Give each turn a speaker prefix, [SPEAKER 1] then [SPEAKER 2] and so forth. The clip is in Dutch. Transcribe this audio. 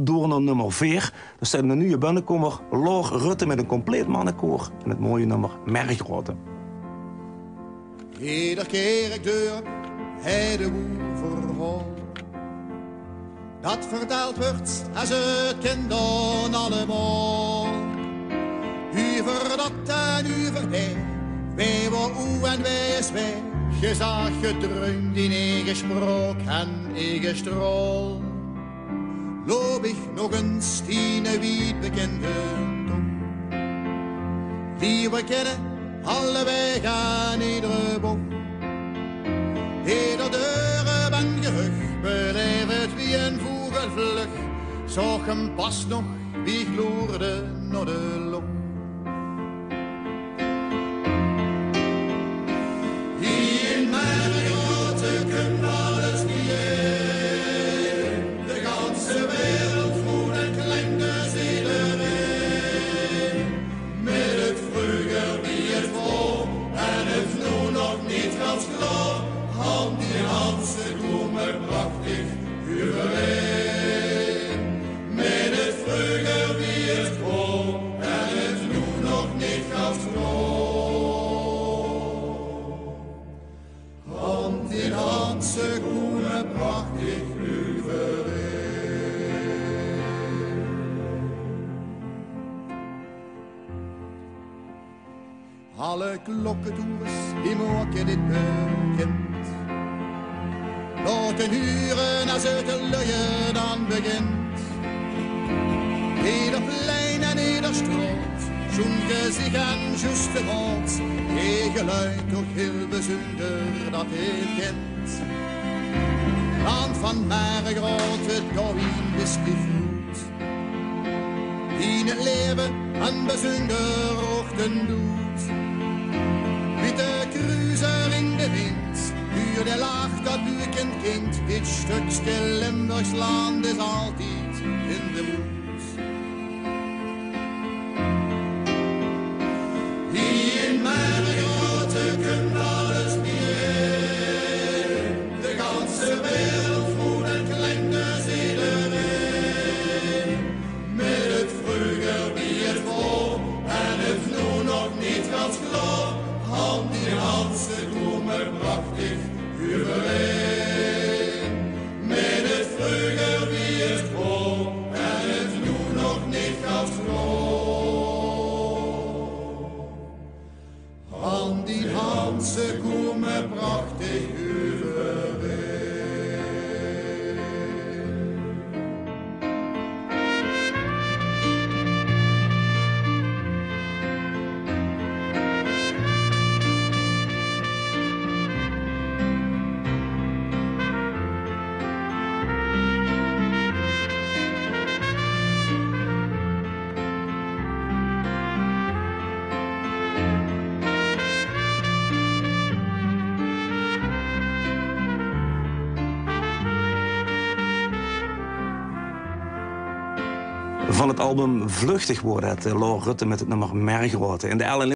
[SPEAKER 1] door nummer 4. Dan staat een nieuwe binnenkomer, Loor Rutte met een compleet mannenkoor. En het mooie nummer Mergrote.
[SPEAKER 2] Ieder keer ik deur, hij de verhoor. Dat verteld wordt als het kinderen allemaal. Uver dat en uver die, wij were oe en wij is wij. Je gedreund in eigen sprook en eigen. Loop ich nog eens die wie bekende Wie we kennen, allebei gaan iedere bocht. Ieder deuren ben gerucht, het wie een vogelvlug. Zag hem pas nog, wie gloerde Alle klokkentoers die maken dit bekend. Laten huren als het luien dan begint. Ieder plein en ieder stroot, zo'n gezicht en juste woord. Je geluid toch heel bijzonder dat ik kent. Land van mijn grote Doreen beschift In het leven een bijzonder ochtend doet. kind, dit stuk stil in durchs Land ist all seguro.
[SPEAKER 1] Van het album Vluchtig worden het uh, Loor Rutte met het nummer Mergrote. De